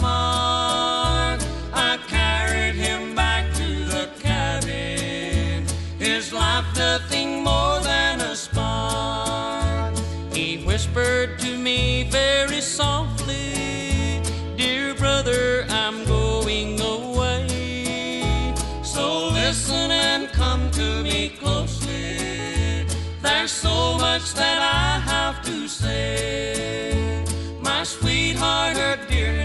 mark. I carried him back to the cabin. His life nothing more than a spark. He whispered to me very softly, Dear brother, I'm going away. So listen and come to me closely. There's so much that I have to say. My sweetheart, her dear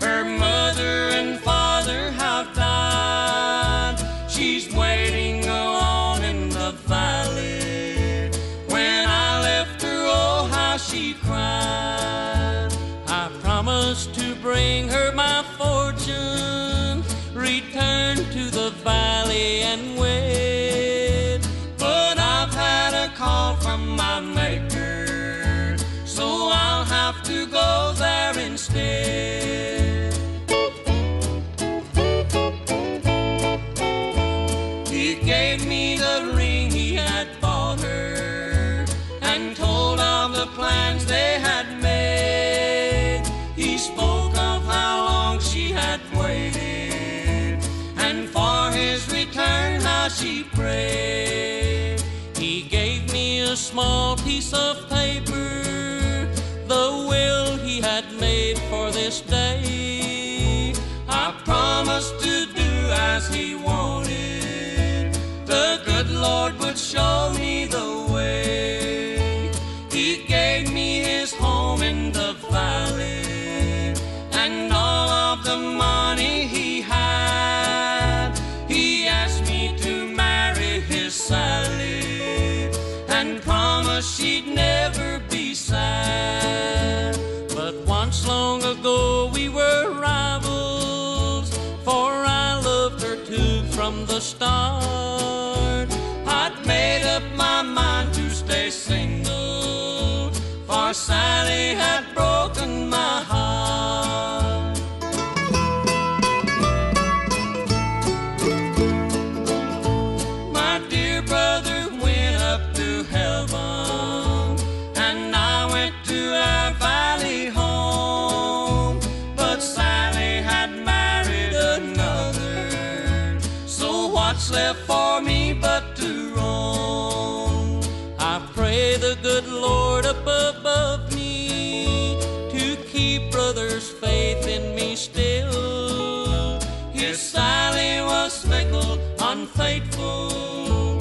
Her mother and father have died. She's waiting alone in the valley. When I left her, oh, how she cried. I promised to bring her my fortune, return to the valley and wait. Instead. He gave me the ring he had bought her and told of the plans they had made. He spoke of how long she had waited and for his return how she prayed. He gave me a small piece of paper, the will he had for this day. I promised to do as he wanted. The good Lord would show me the way. He gave me his home in the valley and all of the money he had. He asked me to marry his Sally and promised she'd never be sad. Once long ago we were rivals, for I loved her too from the start. I'd made up my mind to stay single, for Sally had broken what's left for me but to roam? I pray the good Lord up above me to keep brother's faith in me still. His Sally was fickle, unfaithful,